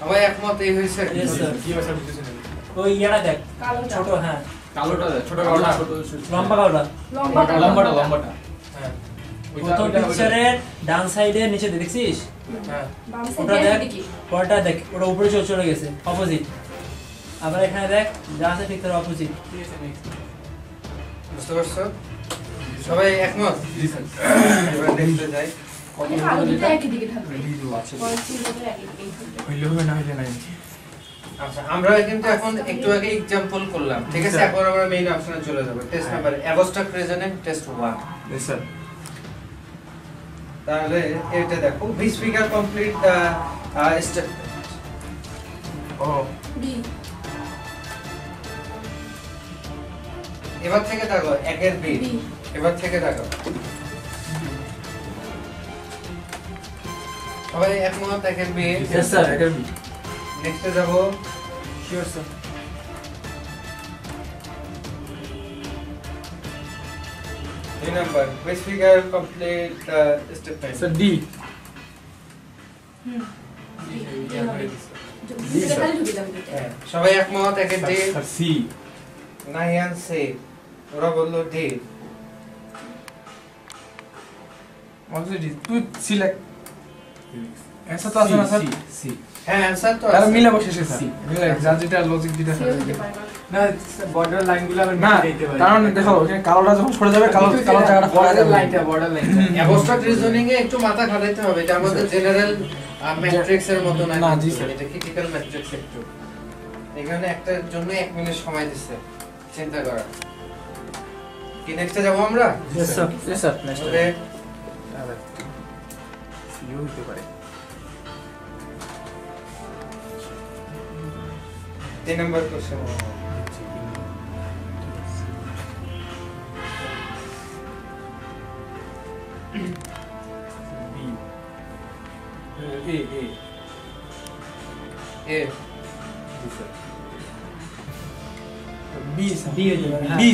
সবাই একমত এই হয়েছে? কি ভাষা ওই ইয়াটা দেখ ছোট হ্যাঁ। কালোটা ছোট কালোটা। লম্বা কালোটা। লম্বাটা লম্বাটা লম্বাটা। হ্যাঁ। প্রথম ওইটা ওইটা। পিকচারের ডান সাইডে নিচে দেখছিস? হ্যাঁ। ওটা দেখ দিকে দেখ ওটা উপরে চলে চলে গেছে অপোজিট আবার এখানে দেখ যা আছে ঠিক তার অপোজিট বুঝতে পারছ? সবাই একমত? জি স্যার। এবার দেখতে যাই। আচ্ছা আমরা কিন্তু এখন একটু আগে এক্সাম্পল করলাম। ঠিক আছে। এখন আমরা মেইন অপশনে চলে যাব। Test number abstract reasoning test 1 sir তাহলে এটা দেখো। Which figure complete the uh, ও। বি এবার থেকে দেখো একের বি এবার থেকে দেখো। সবাই একমত একের. একাডেমি নেক্সটে যাব। শিওর স্যার দুই number. Which figure complete the step 9 sir D sir. দুটো হ্যাঁ, সবাই একমত একের ডি স্যার সি নাহিয়ান সে ওরা বলল ডি অলরেডি ডি তুই সিলেক্ট অ্যান্সার তো আছে না স্যার সি হ্যাঁ অ্যানসার তো আছে। মিলে বসে স্যার মিলে যা যেটা লজিক যেটা না বর্ডার লাইনগুলো আবার না দিতে পারি। কারণ দেখো এখানে কালোটা যখন সরে যাবে কালো কালো জায়গাটা পড়া বর্ডার যাবে। লাইনটা বর্ডার লাইনটা অ্যাবস্ট্রাক্ট রিজনিং এ একটু মাথা খাটাইতে হবে। এটা আমাদের জেনারেল ম্যাট্রিক্স এর মতো না না, জি, স্যার। এটা ক্রিটিক্যাল ম্যাট্রিক্স একটু। এখানে একটার জন্য এক মিনিট সময় দিচ্ছে চিন্তা করা। কি নেক্সটে যাব আমরা? Sir. Next. তবে সিও হতে পারে তিন নম্বর question B A A A G sir B sir B হতে পারে হ্যাঁ। B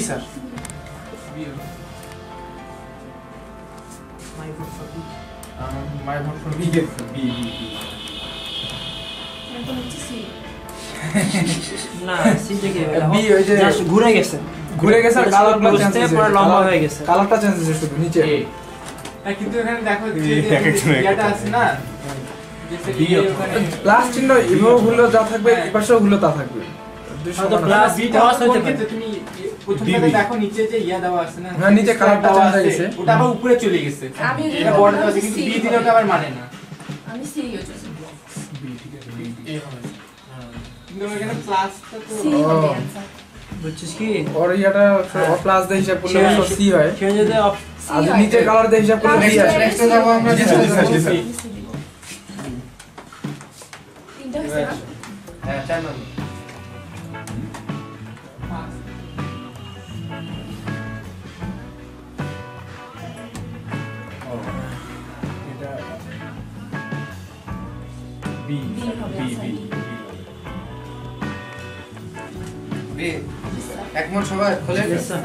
sir B my vote for B B B B এখন হচ্ছে সি না সি থেকে B ওই যে- ঘুরে গেছে। ঘুরে গেছে আর কালারটা চেঞ্জ হয়েছে পুরো লম্বা হয়ে গেছে। কালারটা চেঞ্জ হয়েছে শুধু নিচে। হ্যাঁ কিন্তু এখানে দেখো এক আছে না যে সে বি ওখানে প্লাস চিহ্ন এভাবে ঘুরলেও যা থাকবে এই পাশেও তা থাকবে। হতে পারে। তুমি দেখো নিচে যে ইয়া দেওয়া আছে না হ্যাঁ, নিচে colour টা হয়ে গেছে। ওটা আবার উপরে চলে গেছে। আমি এটা বড় দেওয়া আছে কিন্তু বি দিলে ওটা আবার মানে না। আমি সি ইউজ বি ঠিক আছে বি এ হবে। কিন্তু এখানে প্লাসটা তো সি হবে answer। বুঝছিস কি? ওর ইয়াটা হ্যাঁ। প্লাস দিয়ে হিসাব করলে সে- সি হয়। সে যদি আর নিচে কালার দিয়ে হিসাব করলে আসে আমরা জি স্যার, জি স্যার। তিনটা হ্যাঁ চার নম্বর। বি বি বি বি একমত সবাই খুলে Yes, sir.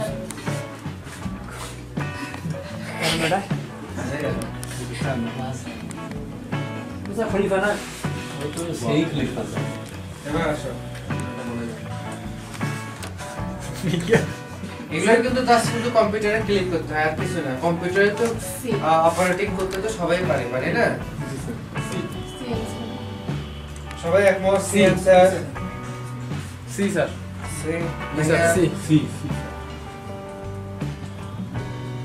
বুঝা খলিফা না? সেই ক্লিক এবার আসো। এগুলো কিন্তু জাস্ট শুধু কম্পিউটারে ক্লিক করতে হয় আর কিছু না। কম্পিউটারে তো অপারেটিং করতে তো সবাই পারে মানে না। সবাই একমত C C, answer C. Sir. C জি sir C C C.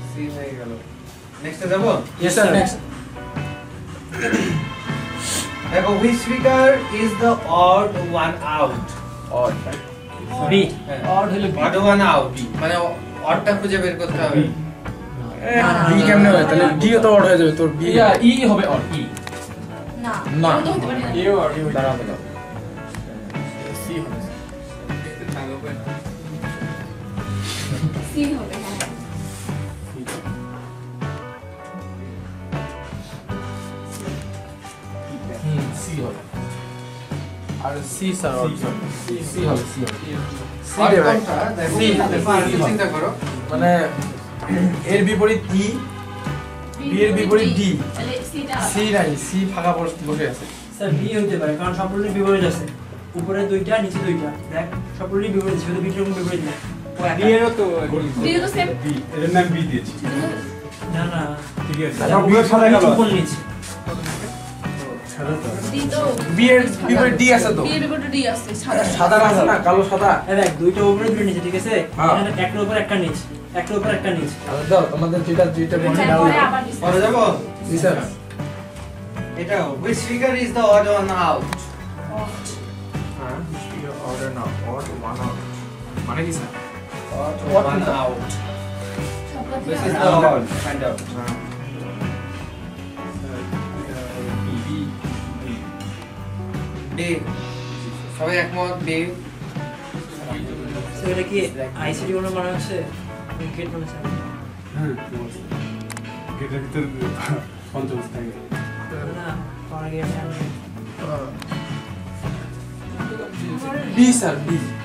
C হয়ে গেল নেক্সটে যাব? ইয়েস স্যার নেক্সট দেখো which figure is the odd one out or B odd হলো অড ওয়ান আউট মানে অডটা খুঁজে বের করতে হবে। বি কেমনে হয়? তাহলে ডি তো অড হয়ে যাবে তোর বি ই হবে অড ই না না। এও। এ অড দাঁড়াও দাঁড়াও সি হবে দেখতে C হবে হ্যাঁ হুম সি হবে আর সি স্যার সি সি হবে সি হবে সি রে ভাই কোনটা? দেখো, C, দেখো, আর চিন্তা করো মানে এর বিপরীত ই B B এর বিপরীত D। তাহলে C সিটা সি নাই সি ফাঁকা বসে আছে। স্যার বি হতে পারে কারণ সম্পূর্ণ বিপরীত আছে। উপরে দুইটা নিচে দুইটা। দেখ সম্পূর্ণ বিপরীত বিট বিপরীত না বি এরও তো ডি তো সেম বি এর নাম বি দিয়েছি। না না ঠিক আছে। সাদা কালো উপর নিচে সাদা তো। ডি তো বি এর বিপরীত ডি আছে তো। ডি এর বিপরীতে ডি আছে সাদা। সাদা না কালো সাদা। দেখ দুইটা উপরে দুইটা নিচে ঠিক আছে? হ্যাঁ। এখানে একটার উপর একটা নিচ একটার উপর একটা নিচ আরে দাও তোমাদের যেটা যেটা মনে চাই দাও পরে যাব? জি স্যার। এটা which figure is the odd one out হ্যাঁ অর্ড ওয়ান আউট মানে কি sir? Odd one out this is the odd find out B B সবাই একমত তো এটা কি আইসিডি কোনো মানে একটা একটা আছে কিন্তু দুইটা একটা হ্যাঁ, একাই আছে। সবগুলোতে বিভিন্ন তাহলে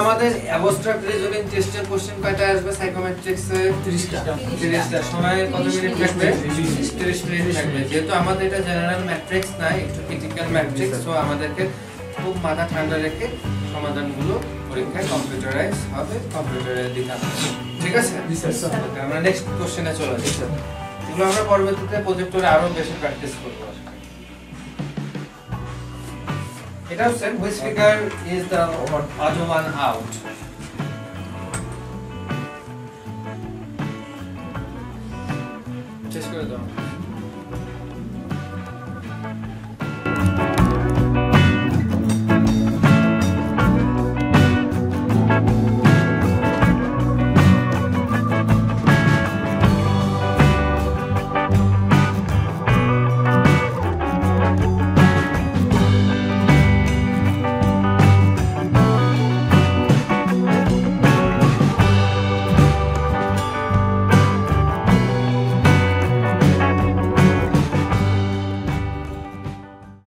আমাদের অ্যাবস্ট্রাক্ট রিজনিং টেস্টের কোশ্চেন কয়টা আসবে? সাইকোমেট্রিক্সে 30টা 30টা সময় কত মিনিট থাকবে? 30 30 মিনিট থাকবে। যেহেতু আমাদের এটা জেনারেল ম্যাট্রিক্স না একটু ক্রিটিক্যাল ম্যাট্রিক্স সো আমাদেরকে খুব মাথা ঠান্ডা রেখে সমাধানগুলো পরীক্ষায় কম্পিউটারাইজ হবে কম্পিউটারে দিতে ঠিক আছে? আমরা নেক্সট কোশ্চেনে চলে যাই এগুলো আমরা পরবর্তীতে প্রজেক্টরে আরও বেশি প্র্যাকটিস করব এটা হচ্ছে হুইচ ফিগার ইজ দ্য আজমান one